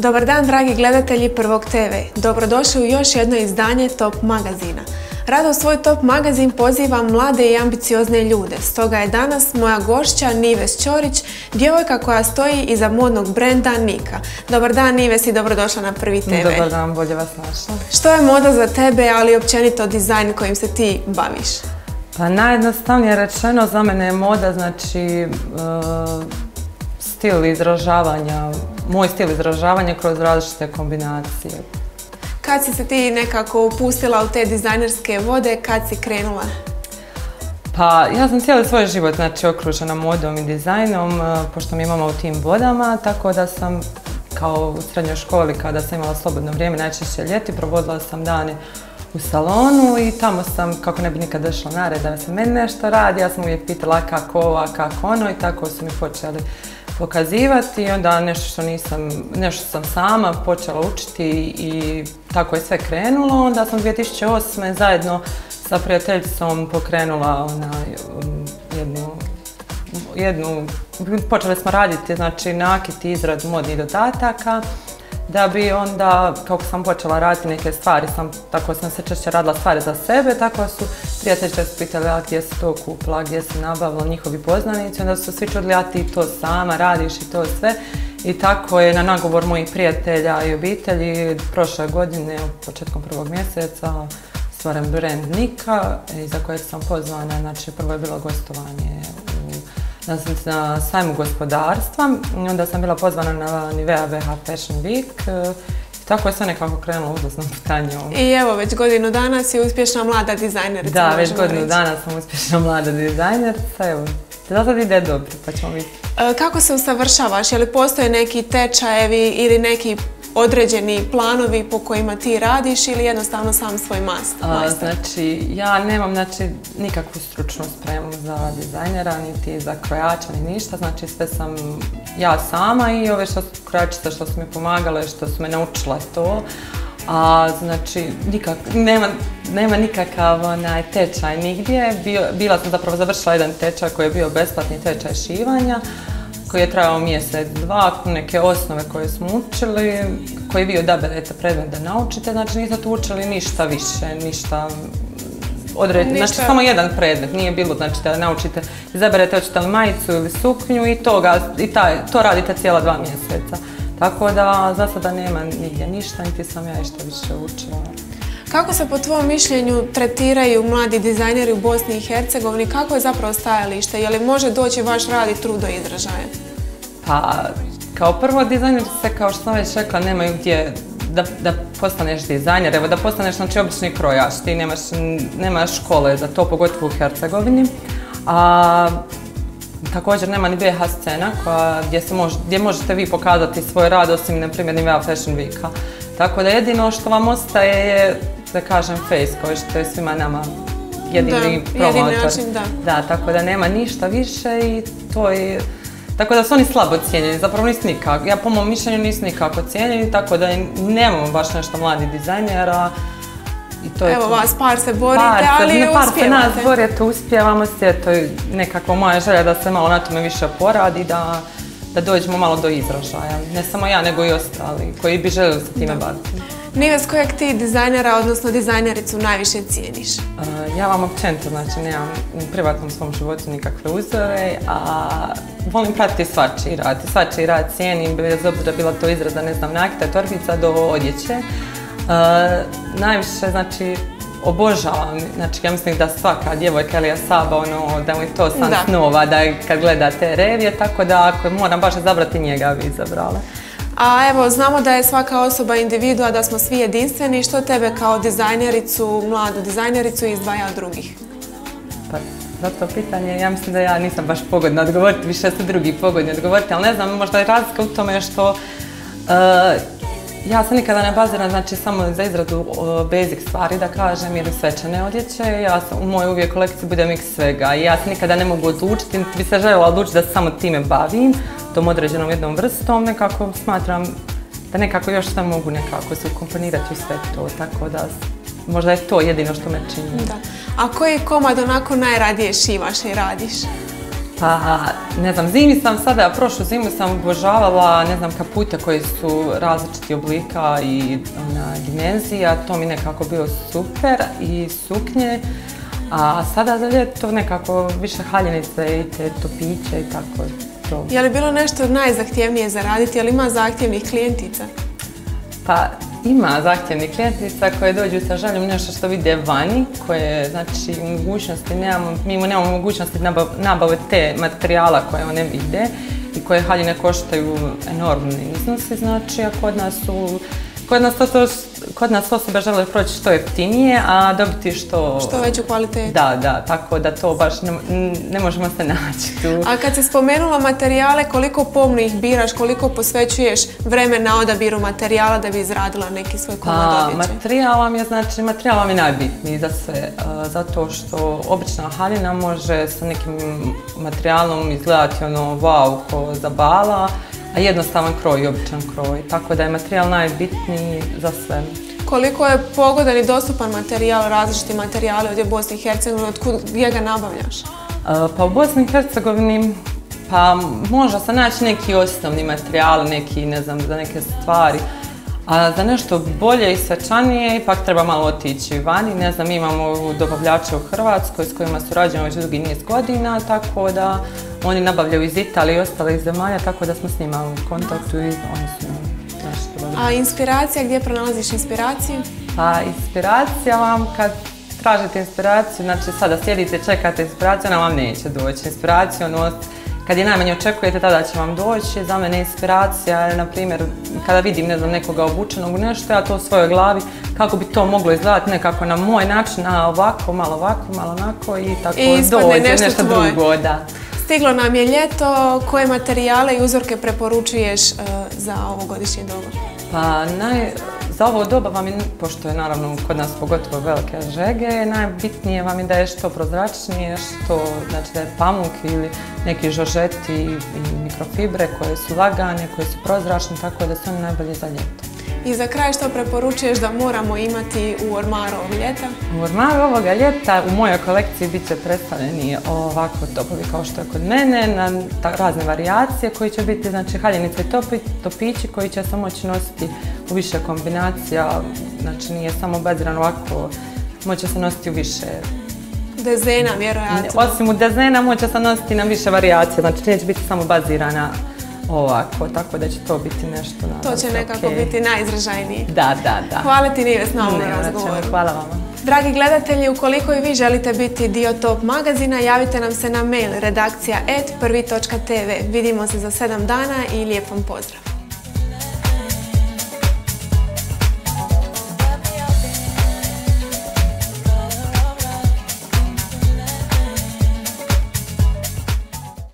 Dobar dan, dragi gledatelji Prvog TV. Dobrodošli u još jedno izdanje Top magazina. Rado u svoj Top magazin pozivam mlade i ambiciozne ljude. Stoga je danas moja gošća Nives Ćorić, djevojka koja stoji iza modnog brenda Nika. Dobar dan Nives i dobrodošla na Prvi TV. Dobar dan, bolje vas našla. Što je moda za tebe, ali općenito dizajn kojim se ti baviš? Pa najjednostavnije rečeno za mene je moda, znači e, stil izražavanja, moj stil izražavanja kroz različite kombinacije. Kad si se ti nekako upustila u te dizajnerske vode, kad si krenula? Pa ja sam cijeli svoj život znači okružena modom i dizajnom, e, pošto mi imamo u tim vodama, tako da sam kao u srednjoj školi kada sam imala slobodno vrijeme, najčešće ljeti, provodila sam dane u salonu i tamo sam, kako ne bi nikad došla na red da se meni nešto radi, ja sam uvijek pitala kako ova, kako ono i tako su mi počeli pokazivati i onda nešto što nisam, nešto sam sama počela učiti i tako je sve krenulo. Onda sam 2008. zajedno sa prijateljicom pokrenula um, jednu, jednu, počeli smo raditi znači nakit izrad modnih dodataka da bi onda, kako sam počela raditi neke stvari, sam, tako sam se češće radila stvari za sebe, tako su prijatelji često pitali a gdje si to kupila, gdje si nabavila njihovi poznanici, onda su svi čudili a ti to sama radiš i to sve. I tako je na nagovor mojih prijatelja i obitelji prošle godine, početkom prvog mjeseca, stvaram brand Nika, za kojeg sam pozvana, znači prvo je bilo gostovanje na sajmu gospodarstva i onda sam bila pozvana na Nivea VH Fashion Week e, tako je sve nekako krenulo uzlasnom putanjom. I evo, već godinu dana si uspješna mlada dizajnerica. Da, već godinu dana sam uspješna mlada dizajnerica, evo, da sad ide dobro, pa ćemo vidjeti. E, kako se usavršavaš? Je li postoje neki tečajevi ili neki određeni planovi po kojima ti radiš ili jednostavno sam svoj master? Znači, ja nemam znači, nikakvu stručnu spremu za dizajnera, niti za krojača, ni ništa. Znači, sve sam ja sama i ove što krojačice što su mi pomagale, što su me naučile to. A znači, nema, nema nikakav onaj, tečaj nigdje. bila sam zapravo završila jedan tečaj koji je bio besplatni tečaj šivanja koji je trajao mjesec, dva, neke osnove koje smo učili, koji je bio odaberete predmet da naučite, znači niste tu učili ništa više, ništa odrediti, znači samo jedan predmet, nije bilo znači da naučite, izaberete hoćete li majicu ili suknju i, toga, i taj, to radite cijela dva mjeseca. Tako da za sada nema nigdje ništa, niti sam ja išta više učila. Kako se po tvojom mišljenju tretiraju mladi dizajneri u Bosni i Hercegovini? Kako je zapravo stajalište? Je li može doći vaš rad i trud do izražaja? Pa, kao prvo dizajner se, kao što sam već rekla, nemaju gdje da, da postaneš dizajner, evo da postaneš znači obični krojač, ti nemaš, nemaš škole za to, pogotovo u Hercegovini. A, također nema ni BH scena gdje, se gdje možete vi pokazati svoj rad osim na primjer Nivea Fashion Weeka. Tako da jedino što vam ostaje je da kažem face koji što je svima nama jedini promotor. da. Da, tako da nema ništa više i to je... Tako da su oni slabo cijenjeni, zapravo nisu nikako, ja po mom mišljenju nisu nikako cijenjeni, tako da nemamo baš nešto mladi dizajnera. I to Evo vas, par se borite, ali uspijevate. Par se nas bori, eto uspijevamo se, to je nekako moja želja da se malo na tome više poradi, da, da dođemo malo do izražaja. Ne samo ja, nego i ostali koji bi željeli se time baviti. Nives, kojeg ti dizajnera, odnosno dizajnericu najviše cijeniš? ja vam općenito, znači nemam u privatnom svom životu nikakve uzore, a volim pratiti svačiji rad. Svačiji rad cijenim, bez obzira bila to izrada, ne znam, nakita, torbica do odjeće. Najviše, znači, obožavam, znači ja mislim da svaka djevojka Elija Saba, ono, da mu je to san snova, da kad gleda te revije, tako da ako moram baš izabrati njega bi izabrala. A evo, znamo da je svaka osoba individua, da smo svi jedinstveni. Što tebe kao dizajnericu, mladu dizajnericu izdvaja od drugih? Pa, za to pitanje, ja mislim da ja nisam baš pogodna odgovoriti, više su drugi pogodni odgovoriti, ali ne znam, možda je razlika u tome što eh, ja se nikada ne baziram znači samo za izradu basic stvari da kažem ili svečane odjeće. Ja sam, u mojoj uvijek kolekciji bude mix svega i ja se nikada ne mogu odlučiti, bi se željela odlučiti da se samo time bavim, tom određenom jednom vrstom, nekako smatram da nekako još sve mogu nekako se ukomponirati u sve to, tako da možda je to jedino što me čini. Da. A koji komad onako najradije šivaš i radiš? Pa, ne znam, zimi sam sada, prošlu zimu sam obožavala, ne znam, kapute koji su različiti oblika i ona, dimenzija, to mi nekako bilo super i suknje. A sada za ljeto nekako više haljenice i te topiće i tako to. Je li bilo nešto najzahtjevnije za raditi, ali ima zahtjevnih klijentica? Pa ima zahtjevnih klijentica koje dođu sa željom nešto što vide vani, koje znači mogućnosti nemamo, mi nemamo mogućnosti nabave te materijala koje one vide i koje haljine koštaju enormne iznosi, znači a kod nas su Kod nas, to, kod nas osobe žele proći što jeftinije, a dobiti što... Što veću kvalitetu. Da, da, tako da to baš ne, možemo se naći tu. A kad si spomenula materijale, koliko pomno ih biraš, koliko posvećuješ vremena odabiru materijala da bi izradila neki svoj komad pa, materijal vam je, znači, materijal vam je najbitniji za sve, zato što obična haljina može sa nekim materijalom izgledati ono wow, ko za bala, a jednostavan kroj i običan kroj, tako da je materijal najbitniji za sve. Koliko je pogodan i dostupan materijal, različiti materijali ovdje u Bosni i Hercegovini, od gdje ga nabavljaš? E, pa u Bosni i Hercegovini pa može se naći neki osnovni materijal, neki, ne znam, za neke stvari. A za nešto bolje i svečanije ipak treba malo otići vani. Ne znam, imamo dobavljače u Hrvatskoj s kojima surađujemo već dugi niz godina, tako da oni nabavljaju iz Italije i ostalih zemalja, tako da smo s njima u kontaktu i oni su nešto A inspiracija, gdje pronalaziš inspiraciju? Pa inspiracija vam kad tražite inspiraciju, znači sada sjedite, čekate inspiraciju, ona vam neće doći. Inspiraciju ono, kad je najmanje očekujete, tada će vam doći. Za mene inspiracija, na primjer, kada vidim ne znam, nekoga obučenog u nešto, ja to u svojoj glavi, kako bi to moglo izgledati nekako na moj način, a ovako, malo ovako, malo onako i tako I dođe nešto, nešto drugo, da. Stiglo nam je ljeto, koje materijale i uzorke preporučuješ uh, za godišnje doba? Pa naj, za ovo doba vam je, pošto je naravno kod nas pogotovo velike žege, najbitnije vam je da je što prozračnije, što znači da je pamuk ili neki žožeti i mikrofibre koje su lagane, koje su prozračne, tako da su oni najbolji za ljeto. I za kraj što preporučuješ da moramo imati u ormaru ovog ljeta? U ormaru ovoga ljeta u mojoj kolekciji bit će predstavljeni ovako topovi kao što je kod mene, na razne varijacije koji će biti znači haljenice i topići koji će se moći nositi u više kombinacija, znači nije samo bazirano ovako, moće se nositi u više Dezena, vjerojatno. Osim u dezena moće se nositi na više varijacija, znači neće biti samo bazirana ovako, tako da će to biti nešto na To će nekako biti najizražajnije. Da, da, da. Hvala ti Nives na ovom razgovoru. Hvala vama. Dragi gledatelji, ukoliko i vi želite biti dio Top magazina, javite nam se na mail redakcija prvi.tv. Vidimo se za sedam dana i lijep vam pozdrav.